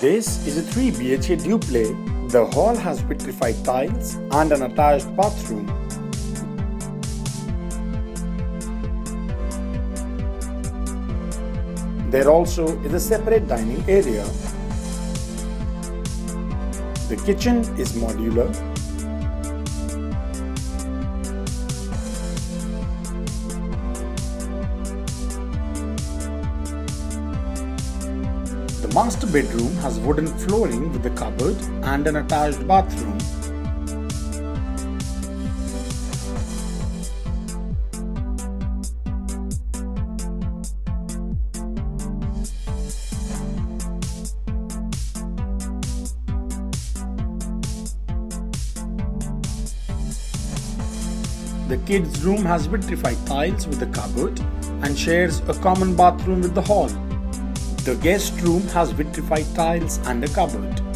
This is a 3 BHK duplex. The hall has vitrified tiles and an attached bathroom. There also is a separate dining area. The kitchen is modular. The master bedroom has wooden flooring with a cupboard and an attached bathroom. The kids' room has vitrified tiles with a cupboard and shares a common bathroom with the hall. The guest room has vitrified tiles and a cupboard.